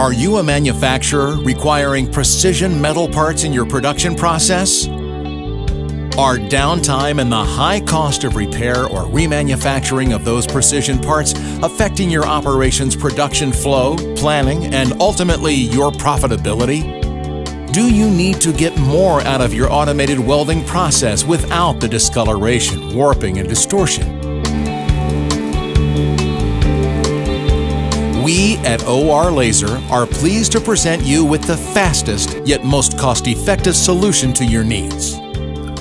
Are you a manufacturer requiring precision metal parts in your production process? Are downtime and the high cost of repair or remanufacturing of those precision parts affecting your operations production flow, planning, and ultimately your profitability? Do you need to get more out of your automated welding process without the discoloration, warping, and distortion? We at OR Laser are pleased to present you with the fastest yet most cost-effective solution to your needs.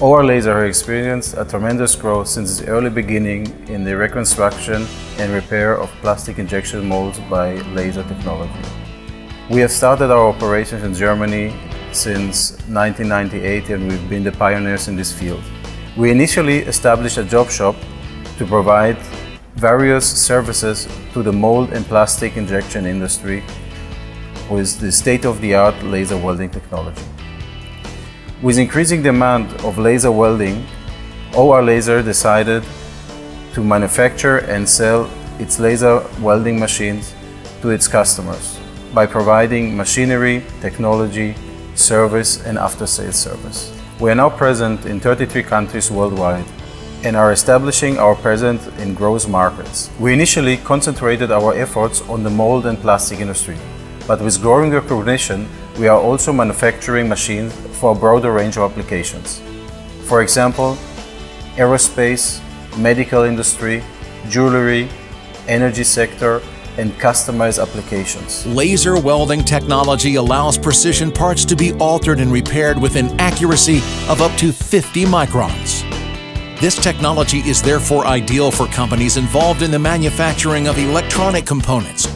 OR Laser has experienced a tremendous growth since its early beginning in the reconstruction and repair of plastic injection molds by laser technology. We have started our operations in Germany since 1998 and we've been the pioneers in this field. We initially established a job shop to provide various services to the mold and plastic injection industry with the state-of-the-art laser welding technology. With increasing demand of laser welding, OR Laser decided to manufacture and sell its laser welding machines to its customers by providing machinery, technology, service and after-sales service. We are now present in 33 countries worldwide and are establishing our presence in growth markets. We initially concentrated our efforts on the mold and plastic industry, but with growing recognition, we are also manufacturing machines for a broader range of applications. For example, aerospace, medical industry, jewelry, energy sector, and customized applications. Laser welding technology allows precision parts to be altered and repaired with an accuracy of up to 50 microns. This technology is therefore ideal for companies involved in the manufacturing of electronic components,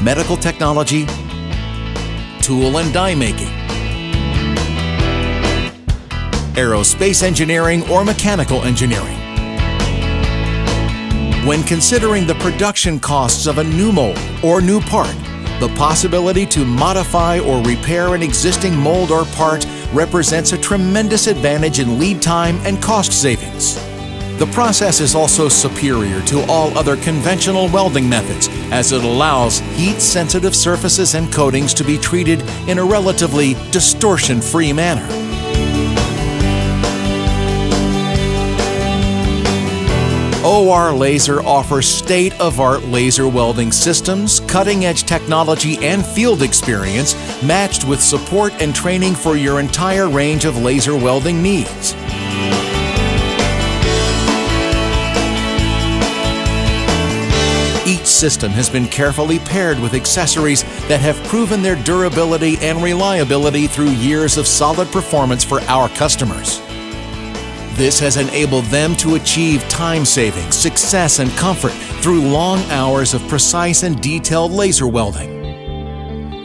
medical technology, tool and die making, aerospace engineering or mechanical engineering. When considering the production costs of a new mold or new part, the possibility to modify or repair an existing mold or part represents a tremendous advantage in lead time and cost savings. The process is also superior to all other conventional welding methods as it allows heat-sensitive surfaces and coatings to be treated in a relatively distortion-free manner. OR Laser offers state-of-art laser welding systems, cutting-edge technology, and field experience matched with support and training for your entire range of laser welding needs. Each system has been carefully paired with accessories that have proven their durability and reliability through years of solid performance for our customers. This has enabled them to achieve time saving, success, and comfort through long hours of precise and detailed laser welding.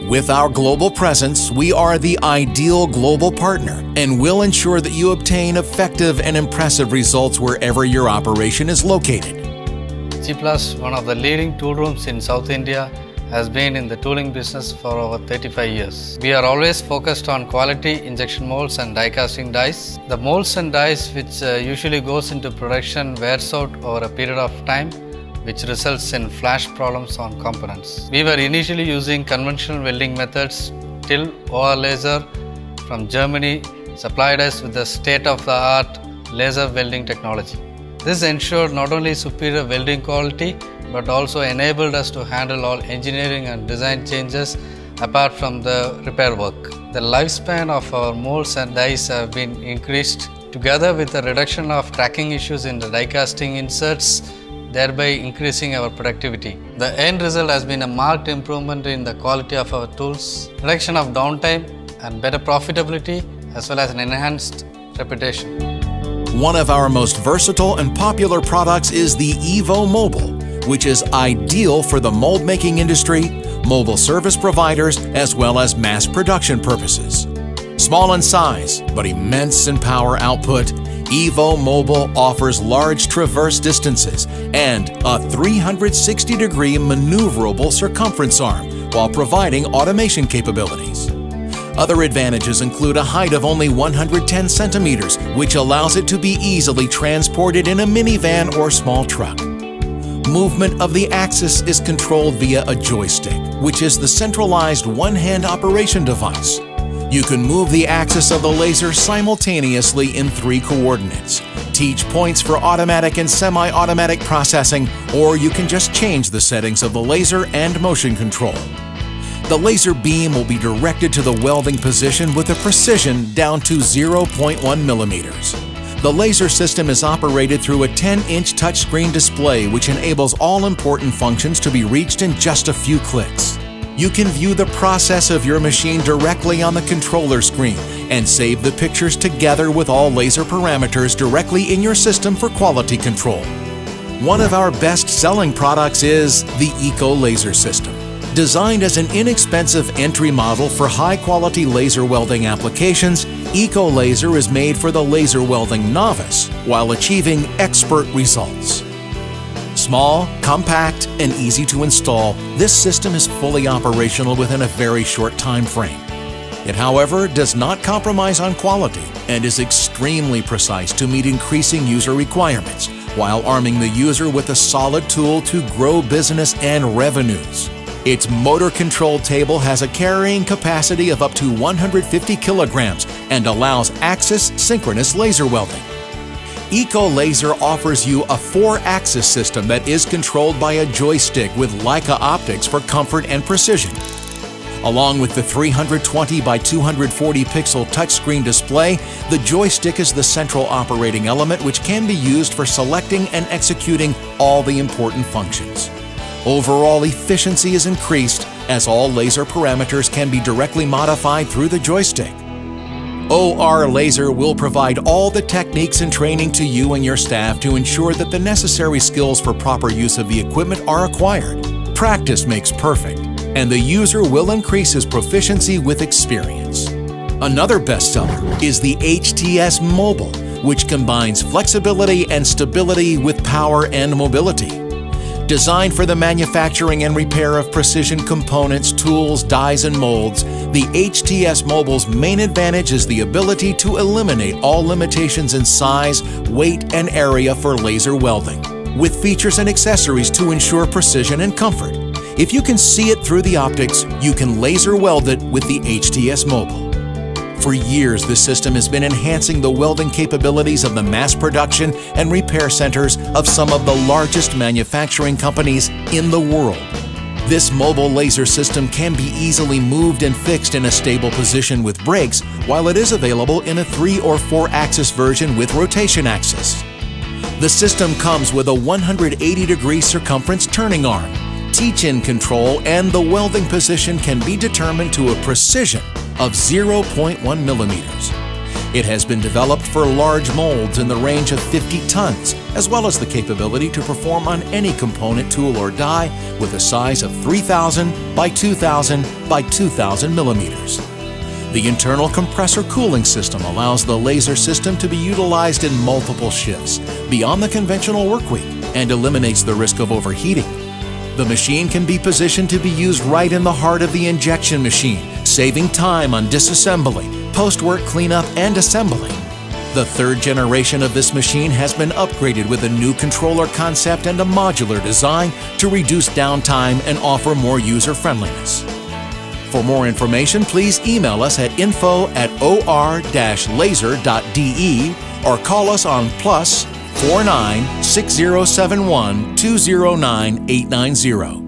With our global presence, we are the ideal global partner and will ensure that you obtain effective and impressive results wherever your operation is located. G Plus, one of the leading tool rooms in South India, has been in the tooling business for over 35 years. We are always focused on quality injection molds and die casting dies. The molds and dies which uh, usually goes into production wears out over a period of time which results in flash problems on components. We were initially using conventional welding methods till OR Laser from Germany supplied us with the state-of-the-art laser welding technology. This ensured not only superior welding quality but also enabled us to handle all engineering and design changes apart from the repair work. The lifespan of our molds and dies have been increased together with the reduction of cracking issues in the die casting inserts thereby increasing our productivity. The end result has been a marked improvement in the quality of our tools, reduction of downtime and better profitability as well as an enhanced reputation. One of our most versatile and popular products is the Evo Mobile which is ideal for the mold making industry, mobile service providers, as well as mass production purposes. Small in size, but immense in power output, Evo Mobile offers large traverse distances and a 360 degree maneuverable circumference arm while providing automation capabilities. Other advantages include a height of only 110 centimeters, which allows it to be easily transported in a minivan or small truck. Movement of the axis is controlled via a joystick, which is the centralized one-hand operation device. You can move the axis of the laser simultaneously in three coordinates, teach points for automatic and semi-automatic processing, or you can just change the settings of the laser and motion control. The laser beam will be directed to the welding position with a precision down to 0.1 millimeters. The laser system is operated through a 10-inch touchscreen display which enables all important functions to be reached in just a few clicks. You can view the process of your machine directly on the controller screen and save the pictures together with all laser parameters directly in your system for quality control. One of our best-selling products is the Eco Laser System. Designed as an inexpensive entry model for high-quality laser welding applications, Eco Laser is made for the laser welding novice while achieving expert results. Small, compact, and easy to install, this system is fully operational within a very short time frame. It, however, does not compromise on quality and is extremely precise to meet increasing user requirements while arming the user with a solid tool to grow business and revenues. Its motor control table has a carrying capacity of up to 150 kilograms and allows axis synchronous laser welding. Eco Laser offers you a four-axis system that is controlled by a joystick with Leica optics for comfort and precision. Along with the 320 by 240 pixel touchscreen display, the joystick is the central operating element which can be used for selecting and executing all the important functions. Overall efficiency is increased as all laser parameters can be directly modified through the joystick. OR Laser will provide all the techniques and training to you and your staff to ensure that the necessary skills for proper use of the equipment are acquired. Practice makes perfect, and the user will increase his proficiency with experience. Another bestseller is the HTS Mobile, which combines flexibility and stability with power and mobility. Designed for the manufacturing and repair of precision components, tools, dies, and molds, the HTS Mobile's main advantage is the ability to eliminate all limitations in size, weight, and area for laser welding, with features and accessories to ensure precision and comfort. If you can see it through the optics, you can laser weld it with the HTS Mobile. For years, the system has been enhancing the welding capabilities of the mass production and repair centers of some of the largest manufacturing companies in the world. This mobile laser system can be easily moved and fixed in a stable position with brakes, while it is available in a 3 or 4 axis version with rotation axis. The system comes with a 180 degree circumference turning arm, teach-in control, and the welding position can be determined to a precision of 0.1 millimeters. It has been developed for large molds in the range of 50 tons, as well as the capability to perform on any component tool or die with a size of 3000 by 2000 by 2000 millimeters. The internal compressor cooling system allows the laser system to be utilized in multiple shifts beyond the conventional work week and eliminates the risk of overheating. The machine can be positioned to be used right in the heart of the injection machine saving time on disassembly, post-work cleanup, and assembly. The third generation of this machine has been upgraded with a new controller concept and a modular design to reduce downtime and offer more user friendliness. For more information, please email us at info at or-laser.de or call us on plus 49 6071 209 890.